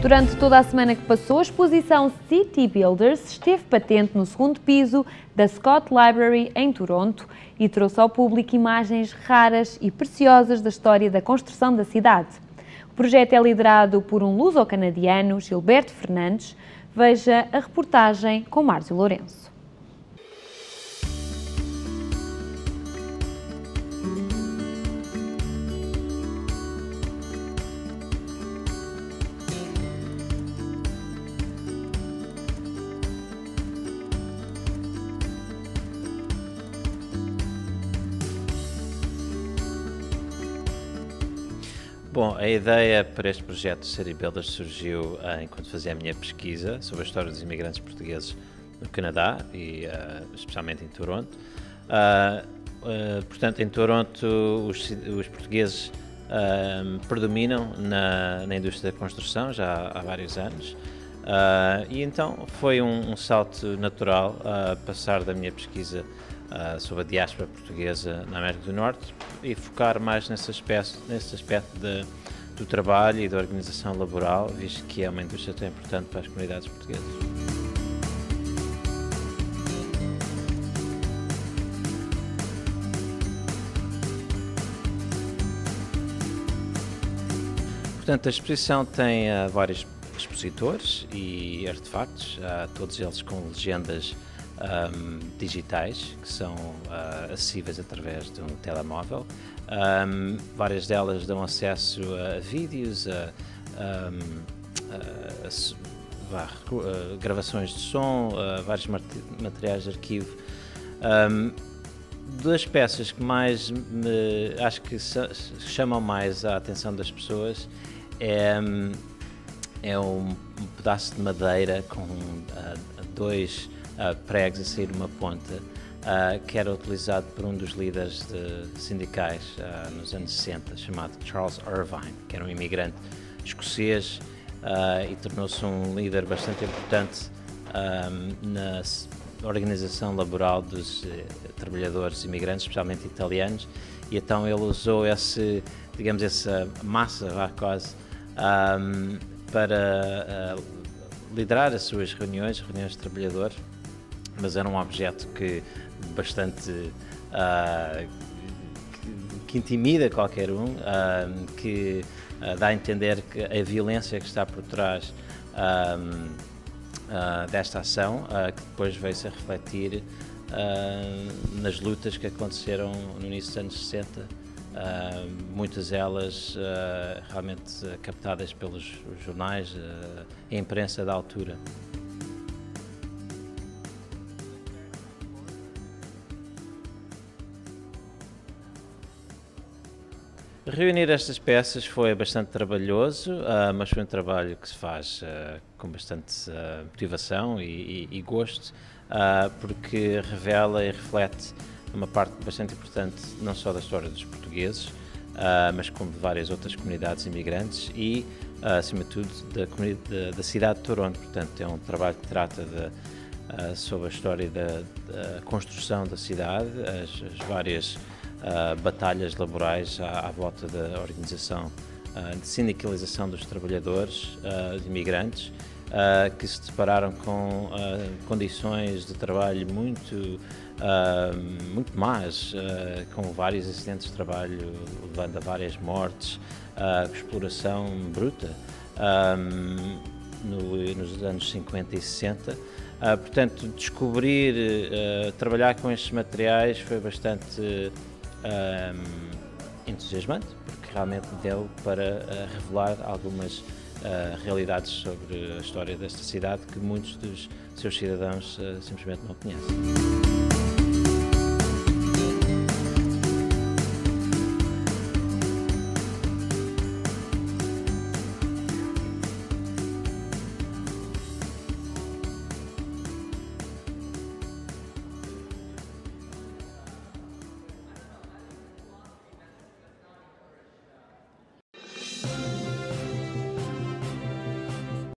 Durante toda a semana que passou, a exposição City Builders esteve patente no segundo piso da Scott Library em Toronto e trouxe ao público imagens raras e preciosas da história da construção da cidade. O projeto é liderado por um luso-canadiano, Gilberto Fernandes. Veja a reportagem com Márcio Lourenço. Bom, a ideia para este projeto de City Builders surgiu uh, enquanto fazia a minha pesquisa sobre a história dos imigrantes portugueses no Canadá e uh, especialmente em Toronto. Uh, portanto, em Toronto os, os portugueses predominam na, na, indústria da construção já há vários anos. e então foi um, um salto natural passar da minha pesquisa uh, sobre a diáspora portuguesa na América do Norte e focar mais nesse aspecto, nesse aspecto de, do trabalho e da organização laboral, visto que é uma indústria tão importante para as comunidades portuguesas. Portanto, a exposição tem uh, vários expositores e artefactos, uh, todos eles com legendas um, digitais que são uh, acessíveis através de um telemóvel. Um, várias delas dão acesso a vídeos, a, a, a, a gravações de som, a vários materiais de arquivo. Um, duas peças que mais me acho que chamam mais a atenção das pessoas é, é um, pedaço de madeira com uh, dois uh, a sair uma ponta, uh, que era utilizado por um dos líderes de sindicais uh, nos anos 60, chamado Charles Irvine, que era um imigrante escocês e tornou-se um líder bastante importante na organização laboral dos trabalhadores imigrantes, especialmente italianos, e então ele usou esse, digamos, essa massa, vá quase, um, para uh, liderar as suas reuniões, reuniões de trabalhadores, mas era um objeto que bastante uh, que, que, intimida qualquer um, uh, que uh, dá a entender que a violência que está por trás desta ação, que depois veio-se a refletir nas lutas que aconteceram no início dos anos 60, muitas delas realmente captadas pelos jornais a imprensa da altura. Reunir estas peças foi bastante trabalhoso, uh, mas foi um trabalho que se faz uh, com bastante uh, motivação e, e, e gosto, porque revela e reflete uma parte bastante importante não só da história dos portugueses, mas como de várias outras comunidades imigrantes e, acima de tudo, da, da, da, cidade de Toronto. Portanto, é um trabalho que trata de, sobre a história da, da, construção da cidade, as, as várias uh, batalhas laborais à, à, volta da organização uh, de sindicalização dos trabalhadores uh, imigrantes, que se depararam com condições de trabalho muito, muito más, com vários acidentes de trabalho levando a várias mortes, exploração bruta. No, nos anos 50 e 60. Uh, portanto, descobrir, uh, trabalhar com estes materiais foi bastante entusiasmante, porque realmente deu para uh, revelar algumas uh, realidades sobre a história desta cidade que muitos dos seus cidadãos uh, simplesmente não conhecem.